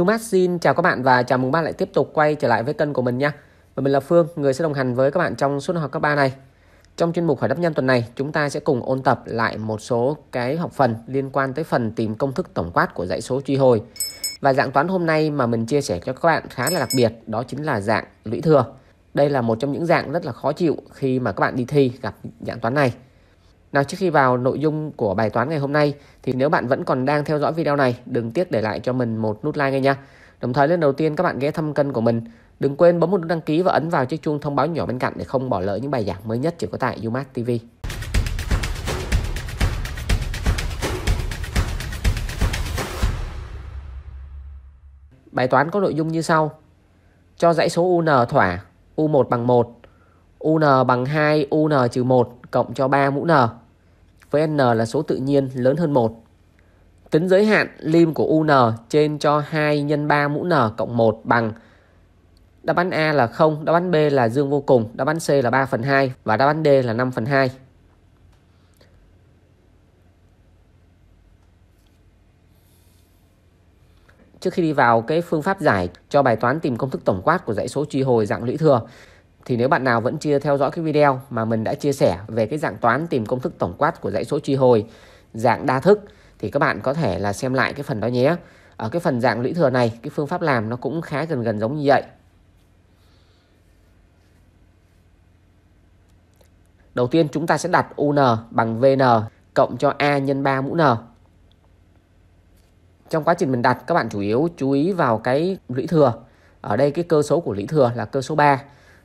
Zumat xin chào các bạn và chào mừng bạn lại tiếp tục quay trở lại với kênh của mình nha. Và mình là Phương, người sẽ đồng hành với các bạn trong suốt học cấp 3 này. Trong chuyên mục hỏi đáp nhanh tuần này, chúng ta sẽ cùng ôn tập lại một số cái học phần liên quan tới phần tìm công thức tổng quát của dãy số truy hồi. Và dạng toán hôm nay mà mình chia sẻ cho các bạn khá là đặc biệt, đó chính là dạng lũy thừa. Đây là một trong những dạng rất là khó chịu khi mà các bạn đi thi gặp dạng toán này. Nào trước khi vào nội dung của bài toán ngày hôm nay thì nếu bạn vẫn còn đang theo dõi video này, đừng tiếc để lại cho mình một nút like ngay nha. Đồng thời lên đầu tiên các bạn ghé thăm kênh của mình, đừng quên bấm một nút đăng ký và ấn vào chiếc chuông thông báo nhỏ bên cạnh để không bỏ lỡ những bài giảng mới nhất chỉ có tại UMAT TV. Bài toán có nội dung như sau. Cho dãy số UN thỏa U1 bằng 1, UN bằng 2, UN trừ 1 cộng cho 3 mũ N với n là số tự nhiên lớn hơn 1. Tính giới hạn lim của UN trên cho 2 nhân 3 mũ n cộng 1 bằng Đáp án A là 0, đáp án B là dương vô cùng, đáp án C là 3 phần 2 và đáp án D là 5 phần 2. Trước khi đi vào cái phương pháp giải cho bài toán tìm công thức tổng quát của dãy số truy hồi dạng lũy thừa thì nếu bạn nào vẫn chưa theo dõi cái video mà mình đã chia sẻ về cái dạng toán tìm công thức tổng quát của dãy số truy hồi dạng đa thức thì các bạn có thể là xem lại cái phần đó nhé. Ở cái phần dạng lũy thừa này, cái phương pháp làm nó cũng khá gần gần giống như vậy. Đầu tiên chúng ta sẽ đặt UN bằng VN cộng cho A nhân 3 mũ N. Trong quá trình mình đặt các bạn chủ yếu chú ý vào cái lũy thừa. Ở đây cái cơ số của lũy thừa là cơ số 3.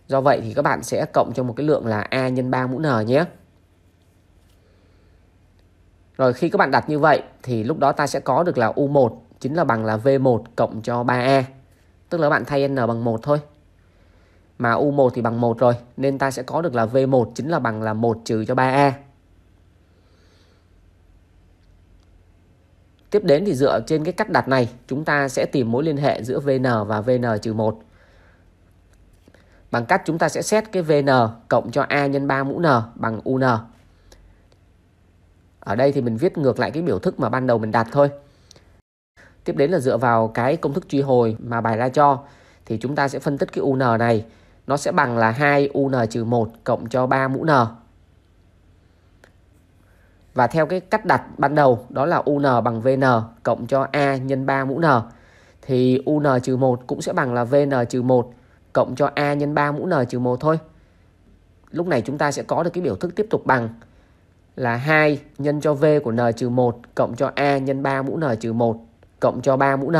Do vậy thì các bạn sẽ cộng cho một cái lượng là A nhân 3 mũ N nhé. Rồi khi các bạn đặt như vậy thì lúc đó ta sẽ có được là U1 chính là bằng là V1 cộng cho 3A. Tức là bạn thay N bằng 1 thôi. Mà U1 thì bằng 1 rồi, nên ta sẽ có được là V1 chính là bằng là 1 trừ cho 3A. Tiếp đến thì dựa trên cái cách đặt này, chúng ta sẽ tìm mối liên hệ giữa VN và VN trừ 1 bằng cách chúng ta sẽ xét cái VN cộng cho A nhân 3 mũ N bằng UN. Ở đây thì mình viết ngược lại cái biểu thức mà ban đầu mình đặt thôi. Tiếp đến là dựa vào cái công thức truy hồi mà bài ra cho, thì chúng ta sẽ phân tích cái UN này nó sẽ bằng là 2 UN trừ 1 cộng cho 3 mũ N. Và theo cái cách đặt ban đầu, đó là UN bằng VN cộng cho A nhân 3 mũ N, thì UN trừ 1 cũng sẽ bằng là VN trừ 1 cộng cho A nhân 3 mũ N trừ 1 thôi. Lúc này chúng ta sẽ có được cái biểu thức tiếp tục bằng là 2 nhân cho V của N trừ 1 cộng cho A nhân 3 mũ N trừ 1 cộng cho 3 mũ N.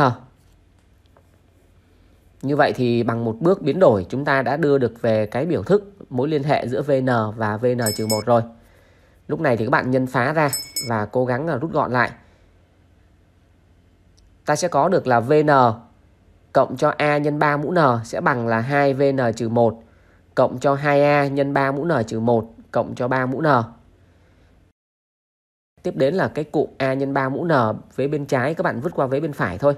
Như vậy thì bằng một bước biến đổi, chúng ta đã đưa được về cái biểu thức mối liên hệ giữa VN và VN trừ 1 rồi. Lúc này thì các bạn nhân phá ra và cố gắng là rút gọn lại. Ta sẽ có được là VN cộng cho A nhân 3 mũ N sẽ bằng là 2VN trừ 1 cộng cho 2A nhân 3 mũ N trừ 1 cộng cho 3 mũ N. Tiếp đến là cái cụm A nhân 3 mũ N vế bên trái, các bạn vứt qua vế bên phải thôi.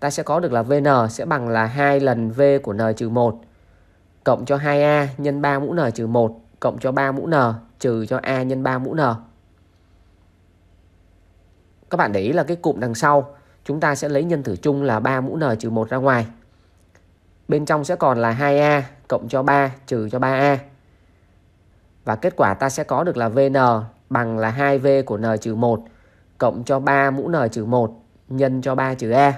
Ta sẽ có được là VN sẽ bằng là 2 lần V của N trừ 1 cộng cho 2A nhân 3 mũ N trừ 1 cộng cho 3 mũ N trừ cho A nhân 3 mũ N. Các bạn để ý là cái cụm đằng sau chúng ta sẽ lấy nhân tử chung là 3 mũ n trừ 1 ra ngoài. Bên trong sẽ còn là 2a cộng cho 3 trừ cho 3a. Và kết quả ta sẽ có được là VN bằng là 2V của N trừ 1 cộng cho 3 mũ N trừ 1 nhân cho 3 trừ A.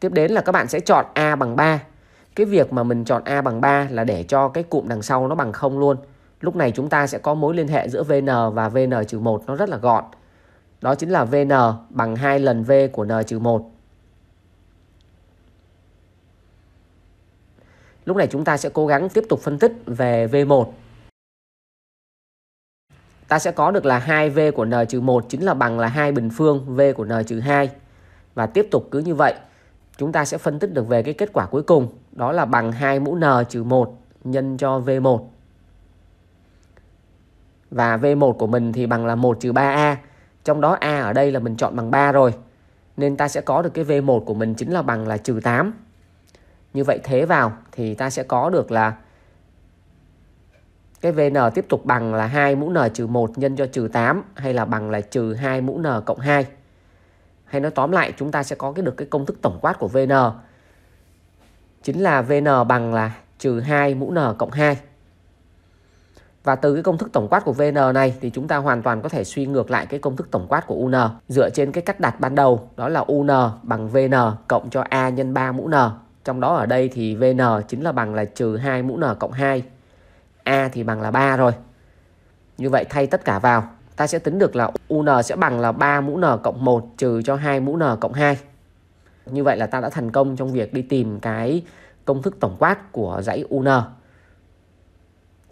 Tiếp đến là các bạn sẽ chọn A bằng 3. Cái việc mà mình chọn A bằng 3 là để cho cái cụm đằng sau nó bằng 0 luôn. Lúc này chúng ta sẽ có mối liên hệ giữa VN và VN-1 nó rất là gọn. Đó chính là VN bằng 2 lần V của N-1. Lúc này chúng ta sẽ cố gắng tiếp tục phân tích về V1. Ta sẽ có được là 2V của N-1 chính là bằng là 2 bình phương V của N-2. Và tiếp tục cứ như vậy, chúng ta sẽ phân tích được về cái kết quả cuối cùng. Đó là bằng 2 mũ N-1 nhân cho V1. Và V1 của mình thì bằng là 1 trừ 3A. Trong đó A ở đây là mình chọn bằng 3 rồi. Nên ta sẽ có được cái V1 của mình chính là bằng là trừ 8. Như vậy thế vào thì ta sẽ có được là cái VN tiếp tục bằng là 2 mũ N trừ 1 nhân cho trừ 8 hay là bằng là trừ 2 mũ N cộng 2. Hay nói tóm lại, chúng ta sẽ có cái được cái công thức tổng quát của VN. Chính là VN bằng là trừ 2 mũ N cộng 2. Và từ cái công thức tổng quát của VN này thì chúng ta hoàn toàn có thể suy ngược lại cái công thức tổng quát của UN dựa trên cái cách đặt ban đầu đó là UN bằng VN cộng cho A nhân 3 mũ N. Trong đó ở đây thì VN chính là bằng là trừ 2 mũ N cộng 2. A thì bằng là 3 rồi. Như vậy thay tất cả vào, ta sẽ tính được là UN sẽ bằng là 3 mũ N cộng 1 trừ cho 2 mũ N cộng 2. Như vậy là ta đã thành công trong việc đi tìm cái công thức tổng quát của dãy UN.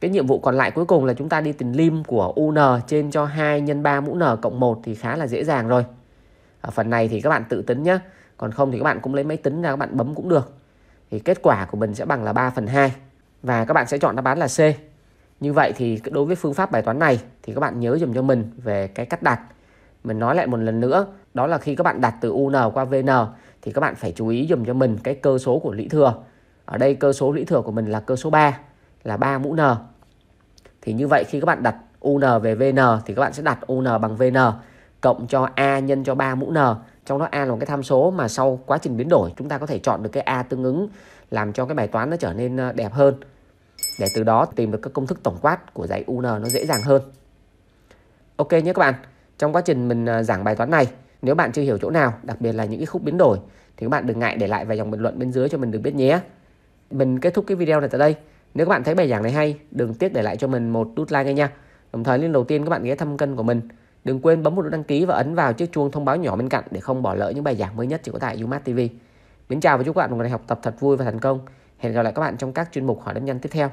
Cái nhiệm vụ còn lại cuối cùng là chúng ta đi tìm lim của UN trên cho 2 nhân 3 mũ N cộng 1 thì khá là dễ dàng rồi. Ở phần này thì các bạn tự tính nhé. Còn không thì các bạn cũng lấy máy tính ra các bạn bấm cũng được. Thì kết quả của mình sẽ bằng là 3 phần 2. Và các bạn sẽ chọn đáp án là C. Như vậy thì đối với phương pháp bài toán này thì các bạn nhớ dùm cho mình về cái cách đặt. Mình nói lại một lần nữa, đó là khi các bạn đặt từ UN qua VN thì các bạn phải chú ý dùm cho mình cái cơ số của lũy thừa. Ở đây cơ số lũy thừa của mình là cơ số 3 là 3 mũ N. Thì như vậy khi các bạn đặt UN về VN thì các bạn sẽ đặt UN bằng VN cộng cho A nhân cho 3 mũ N. Trong đó A là một cái tham số mà sau quá trình biến đổi chúng ta có thể chọn được cái A tương ứng làm cho cái bài toán nó trở nên ờ, đẹp hơn. Để từ đó tìm được các công thức tổng quát của dãy UN nó dễ dàng hơn. Ok nhé các bạn. Trong quá trình mình ờ, giảng bài toán này, nếu bạn chưa hiểu chỗ nào, đặc biệt là những cái khúc biến đổi thì các bạn đừng ngại để lại vài dòng bình luận bên dưới cho mình được biết nhé. Mình kết thúc cái video này tại đây. Nếu các bạn thấy bài giảng này hay, đừng tiếc để lại cho mình một nút like ngay nha. Đồng thời lên đầu tiên các bạn ghé thăm kênh của mình. Đừng quên bấm một nút đăng ký và ấn vào chiếc chuông thông báo nhỏ bên cạnh để không bỏ lỡ những bài giảng mới nhất chỉ có tại UMass TV. Mến chào và chúc các bạn một ngày học tập thật vui và thành công. Hẹn gặp lại các bạn trong các chuyên mục hỏi đáp nhanh tiếp theo.